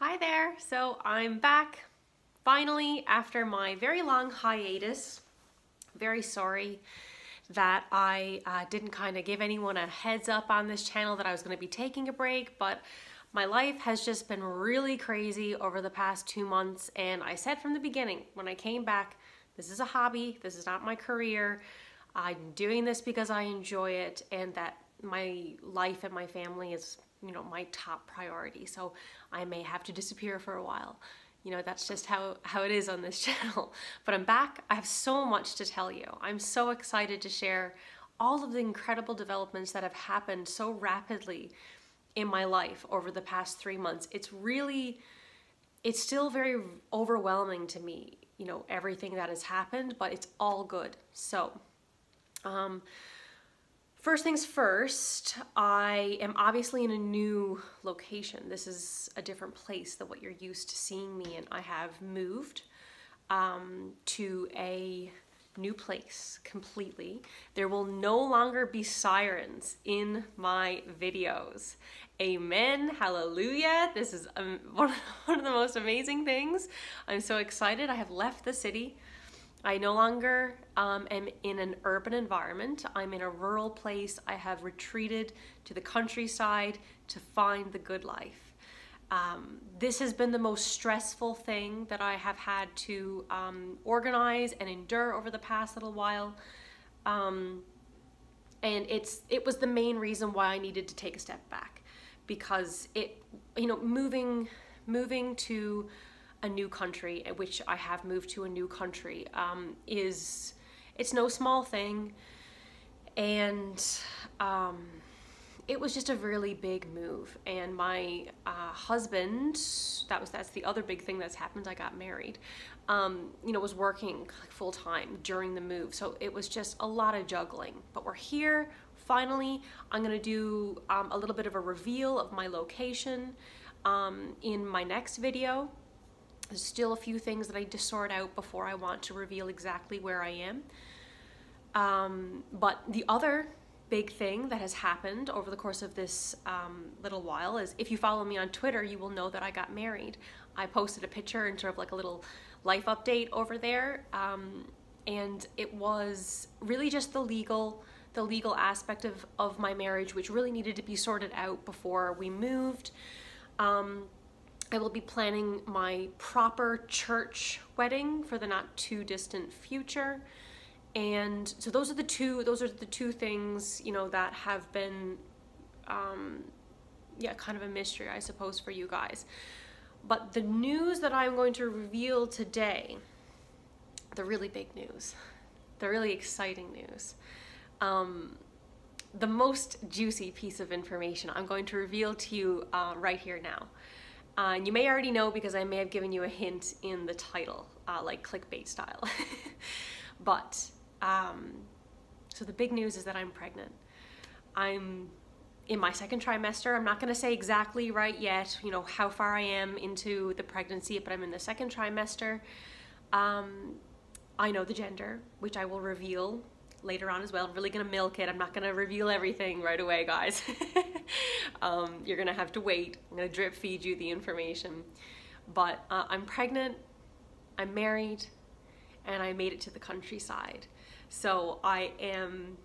Hi there. So I'm back finally after my very long hiatus. Very sorry that I uh, didn't kind of give anyone a heads up on this channel that I was going to be taking a break, but my life has just been really crazy over the past two months. And I said from the beginning, when I came back, this is a hobby, this is not my career. I'm doing this because I enjoy it and that my life and my family is, you know, my top priority. So I may have to disappear for a while. You know, that's just how, how it is on this channel. But I'm back. I have so much to tell you. I'm so excited to share all of the incredible developments that have happened so rapidly in my life over the past three months. It's really, it's still very overwhelming to me, you know, everything that has happened, but it's all good. So, um, First things first, I am obviously in a new location. This is a different place than what you're used to seeing me in. I have moved um, to a new place completely. There will no longer be sirens in my videos. Amen, hallelujah. This is um, one of the most amazing things. I'm so excited. I have left the city. I no longer um, am in an urban environment. I'm in a rural place. I have retreated to the countryside to find the good life. Um, this has been the most stressful thing that I have had to um, organize and endure over the past little while. Um, and it's it was the main reason why I needed to take a step back because it you know moving moving to a new country, which I have moved to a new country, um, is it's no small thing, and um, it was just a really big move. And my uh, husband, that was that's the other big thing that's happened. I got married, um, you know, was working full time during the move, so it was just a lot of juggling. But we're here finally. I'm gonna do um, a little bit of a reveal of my location um, in my next video. There's still a few things that I need to sort out before I want to reveal exactly where I am. Um, but the other big thing that has happened over the course of this um, little while is if you follow me on Twitter, you will know that I got married. I posted a picture and sort of like a little life update over there. Um, and it was really just the legal the legal aspect of, of my marriage, which really needed to be sorted out before we moved. Um, I will be planning my proper church wedding for the not too distant future. And so those are the two, those are the two things, you know, that have been, um, yeah, kind of a mystery, I suppose, for you guys. But the news that I'm going to reveal today, the really big news, the really exciting news, um, the most juicy piece of information I'm going to reveal to you uh, right here now. Uh, and you may already know because I may have given you a hint in the title, uh, like clickbait style. but, um, so the big news is that I'm pregnant. I'm in my second trimester. I'm not going to say exactly right yet, you know, how far I am into the pregnancy, but I'm in the second trimester. Um, I know the gender, which I will reveal later on as well. I'm really gonna milk it. I'm not gonna reveal everything right away, guys. um, you're gonna have to wait. I'm gonna drip feed you the information. But uh, I'm pregnant, I'm married, and I made it to the countryside. So I am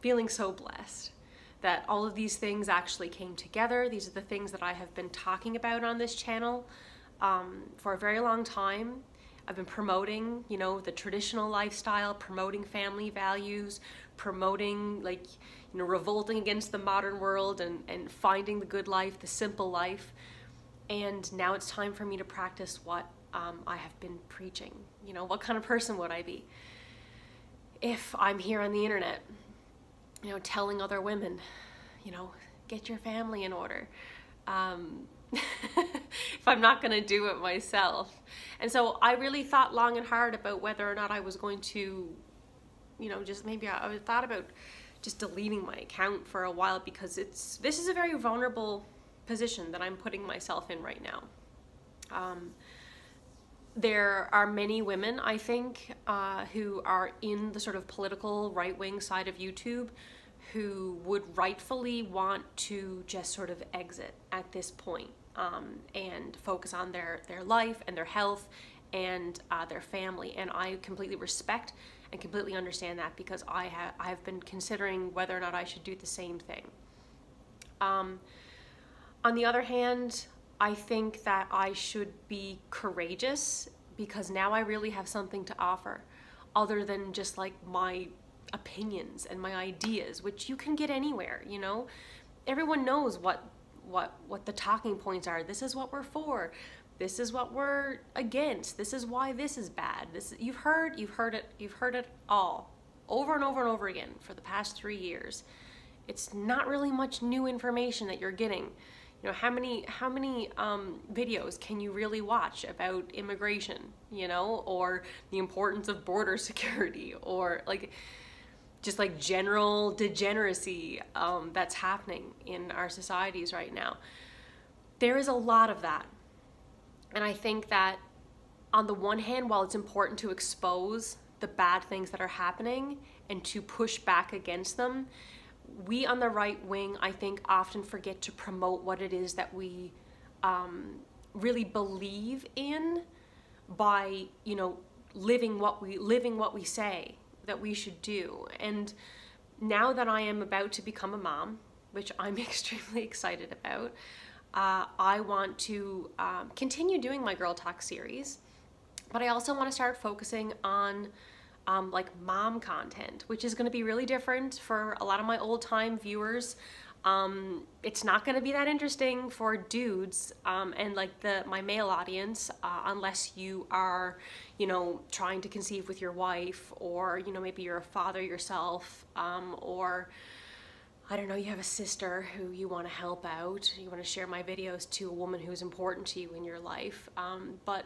feeling so blessed that all of these things actually came together. These are the things that I have been talking about on this channel um, for a very long time. I've been promoting, you know, the traditional lifestyle, promoting family values, promoting like, you know, revolting against the modern world and, and finding the good life, the simple life. And now it's time for me to practice what um, I have been preaching. You know, what kind of person would I be if I'm here on the internet, you know, telling other women, you know, get your family in order. Um, if I'm not going to do it myself. And so I really thought long and hard about whether or not I was going to, you know, just maybe I, I thought about just deleting my account for a while because it's this is a very vulnerable position that I'm putting myself in right now. Um, there are many women, I think, uh, who are in the sort of political right wing side of YouTube who would rightfully want to just sort of exit at this point, um, and focus on their their life and their health and uh, their family. And I completely respect and completely understand that because I have I've been considering whether or not I should do the same thing. Um, on the other hand, I think that I should be courageous because now I really have something to offer other than just like my opinions and my ideas, which you can get anywhere, you know? Everyone knows what what what the talking points are. This is what we're for. This is what we're against. This is why this is bad. This you've heard, you've heard it, you've heard it all over and over and over again for the past 3 years. It's not really much new information that you're getting. You know, how many how many um, videos can you really watch about immigration, you know, or the importance of border security or like just like general degeneracy um, that's happening in our societies right now. There is a lot of that. And I think that on the one hand, while it's important to expose the bad things that are happening and to push back against them, we on the right wing, I think, often forget to promote what it is that we um, really believe in by, you know, living what we living what we say that we should do. And now that I am about to become a mom, which I'm extremely excited about, uh, I want to um, continue doing my Girl Talk series, but I also want to start focusing on um, like mom content, which is going to be really different for a lot of my old time viewers. Um, it's not going to be that interesting for dudes um, and like the my male audience uh, unless you are you know trying to conceive with your wife or you know maybe you're a father yourself um, or I don't know, you have a sister who you want to help out, you want to share my videos to a woman who's important to you in your life. Um, but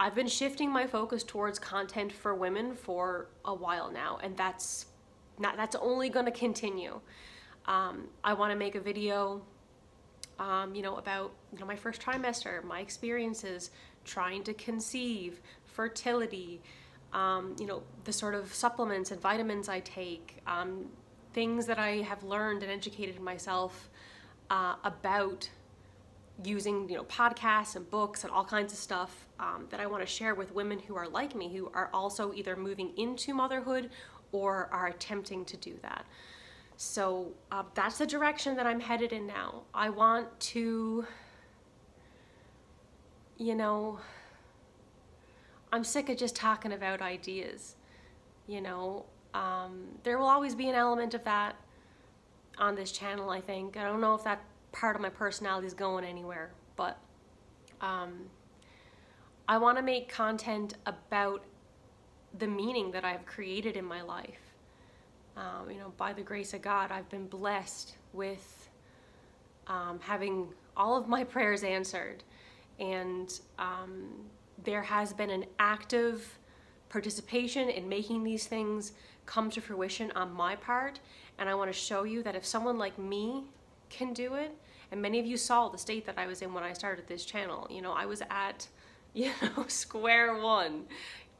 I've been shifting my focus towards content for women for a while now, and that's not that's only going to continue. Um, I want to make a video, um, you know, about you know my first trimester, my experiences trying to conceive, fertility, um, you know, the sort of supplements and vitamins I take, um, things that I have learned and educated myself uh, about using you know podcasts and books and all kinds of stuff um, that I want to share with women who are like me who are also either moving into motherhood or are attempting to do that. So uh, that's the direction that I'm headed in now. I want to, you know, I'm sick of just talking about ideas. You know, um, there will always be an element of that on this channel, I think. I don't know if that part of my personality is going anywhere, but um, I want to make content about the meaning that I've created in my life. Um, you know, by the grace of God, I've been blessed with um, having all of my prayers answered. And um, there has been an active participation in making these things come to fruition on my part. And I want to show you that if someone like me can do it, and many of you saw the state that I was in when I started this channel, you know, I was at, you know, square one.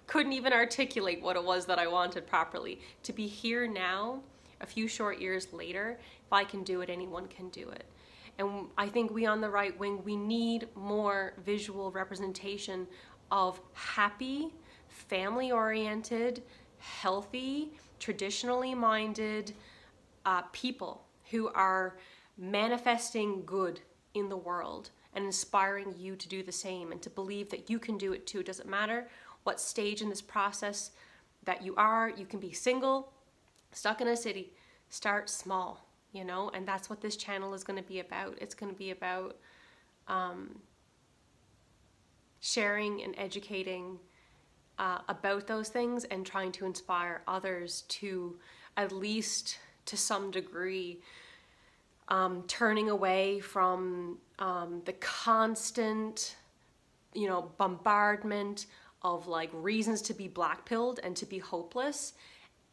Couldn't even articulate what it was that I wanted properly. To be here now, a few short years later, if I can do it, anyone can do it. And I think we on the right wing, we need more visual representation of happy, family oriented, healthy, traditionally minded uh, people who are manifesting good in the world and inspiring you to do the same and to believe that you can do it too. It doesn't matter what stage in this process that you are. You can be single, stuck in a city, start small, you know, and that's what this channel is going to be about. It's going to be about um, sharing and educating uh, about those things and trying to inspire others to at least to some degree um, turning away from um, the constant you know bombardment of like reasons to be blackpilled and to be hopeless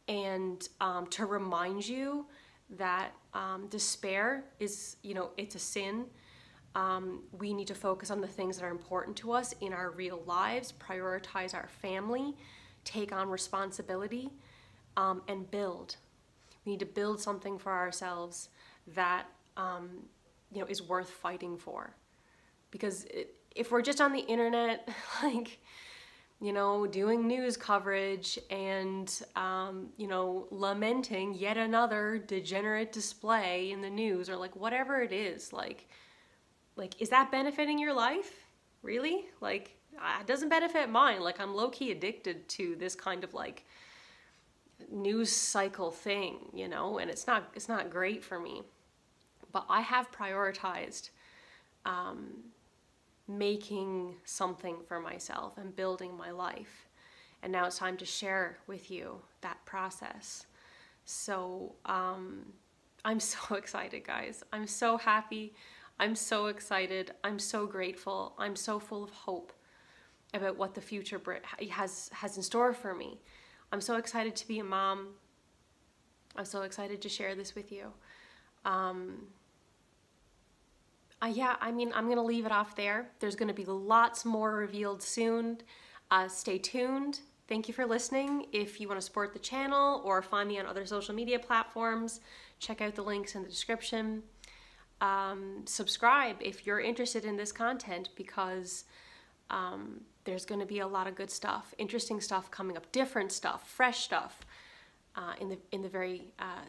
and um, to remind you that um, despair is you know it's a sin um, we need to focus on the things that are important to us in our real lives, prioritize our family, take on responsibility, um, and build. We need to build something for ourselves that um, you know is worth fighting for. Because it, if we're just on the internet, like you know, doing news coverage and, um, you know, lamenting yet another degenerate display in the news or like whatever it is, like, like, is that benefiting your life? Really? Like, it doesn't benefit mine. Like, I'm low key addicted to this kind of like news cycle thing, you know, and it's not, it's not great for me. But I have prioritized, um, making something for myself and building my life. And now it's time to share with you that process. So um, I'm so excited, guys. I'm so happy. I'm so excited. I'm so grateful. I'm so full of hope about what the future has has in store for me. I'm so excited to be a mom. I'm so excited to share this with you. Um, uh, yeah, I mean, I'm going to leave it off there. There's going to be lots more revealed soon. Uh, stay tuned. Thank you for listening. If you want to support the channel or find me on other social media platforms, check out the links in the description. Um, subscribe if you're interested in this content because um, there's going to be a lot of good stuff, interesting stuff coming up, different stuff, fresh stuff uh, in the in the very uh,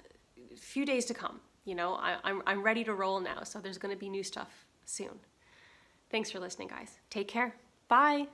few days to come you know, I, I'm, I'm ready to roll now. So there's going to be new stuff soon. Thanks for listening, guys. Take care. Bye.